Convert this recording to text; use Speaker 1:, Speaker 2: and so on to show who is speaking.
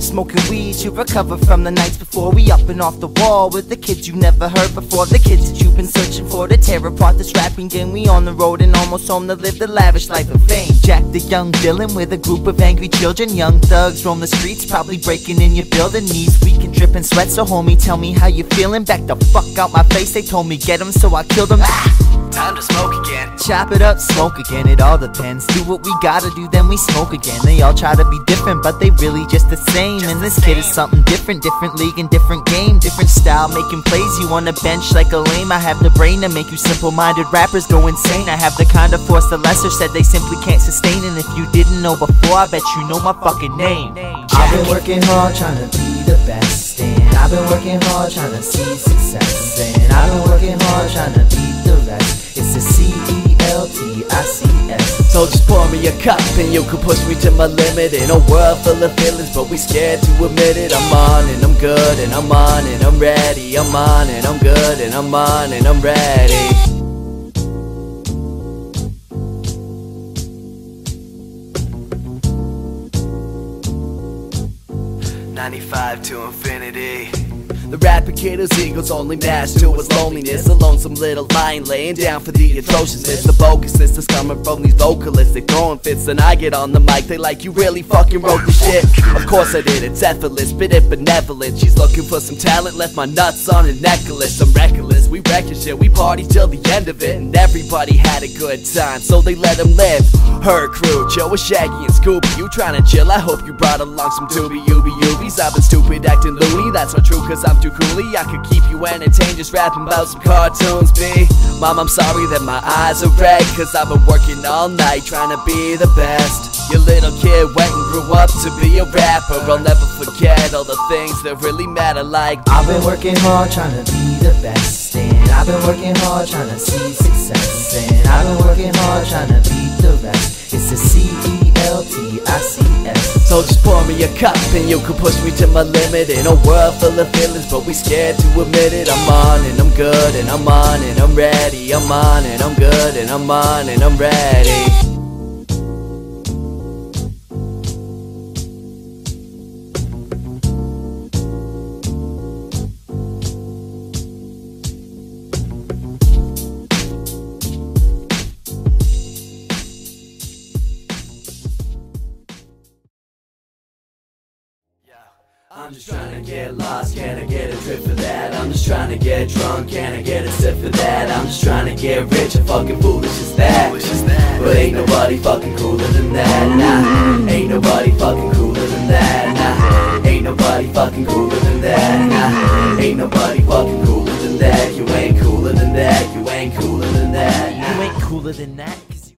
Speaker 1: Smoking weed to recover from the nights before. We up and off the wall with the kids you never heard before. The kids that you've been searching for to tear apart this rapping game We on the road and almost home to live the lavish life of fame. Jack the young villain with a group of angry children. Young thugs roam the streets, probably breaking in your building. Knees weak and dripping sweat, so homie tell me how you feeling. Back the fuck out my face, they told me get him so I killed him ah!
Speaker 2: Time to smoke again.
Speaker 1: Chop it up, smoke again, it all depends. Do what we gotta do, then we smoke again. They all try to be different, but they really just the same.
Speaker 2: Just
Speaker 1: and this
Speaker 2: the
Speaker 1: kid is something different, different league and different game, different style, making plays. You on the bench like a lame. I have the brain to make you simple minded rappers go insane. I have the kind of force the lesser said they simply can't sustain. And if you didn't know before, I bet you know my fucking name. I've been working hard trying to be the best, and I've been working hard trying to see success, and I've been working hard trying to
Speaker 2: a and you could push me to my limit. In a world full of feelings but we scared to admit it. I'm on and I'm good and I'm on and I'm ready. I'm on and I'm good and I'm on and I'm ready. 95 to infinity. The whose ego's only matched to his loneliness. A lonesome little lion laying down for the atrociousness. The bogusness that's coming from these vocalists. They throwing fits, and I get on the mic. They like, you really fucking wrote the shit. Of course I did, it's effortless, spit it benevolent. She's looking for some talent, left my nuts on a necklace. I'm reckless, we wrecking shit, we party till the end of it. And everybody had a good time, so they let him live. Hurt Crew, Joe with Shaggy and Scooby. You tryna chill, I hope you brought along some doobie ooby oobies. I've been stupid acting loony, that's not true cause I'm too coolie. I could keep you entertained just rapping about some cartoons, B. Mom, I'm sorry that my eyes are red cause I've been working all night trying to be the best. Your little kid went and grew up to be a rapper. I'll never forget all the things that really matter, like
Speaker 1: I've been working hard trying to be the best, and I've been working hard trying to see success, and I've been working hard trying to beat the rest. It's the C E L T I C S.
Speaker 2: So just pour me a cup and you can push me to my limit. In a world full of feelings but we scared to admit it. I'm on and I'm good and I'm on and I'm ready. I'm on and I'm good and I'm on and I'm ready I'm just trying to get lost, can I get a trip for that? I'm just trying to get drunk, can I get a sip for that? I'm just trying to get rich and fucking foolish as that. But ain't nobody fucking cooler than that, nah. Ain't nobody fucking cooler than that, nah. Ain't nobody fucking cooler than that, nah. Ain't nobody fucking cooler than that. You ain't cooler than that, you ain't cooler than that, nah.
Speaker 1: You ain't cooler than that.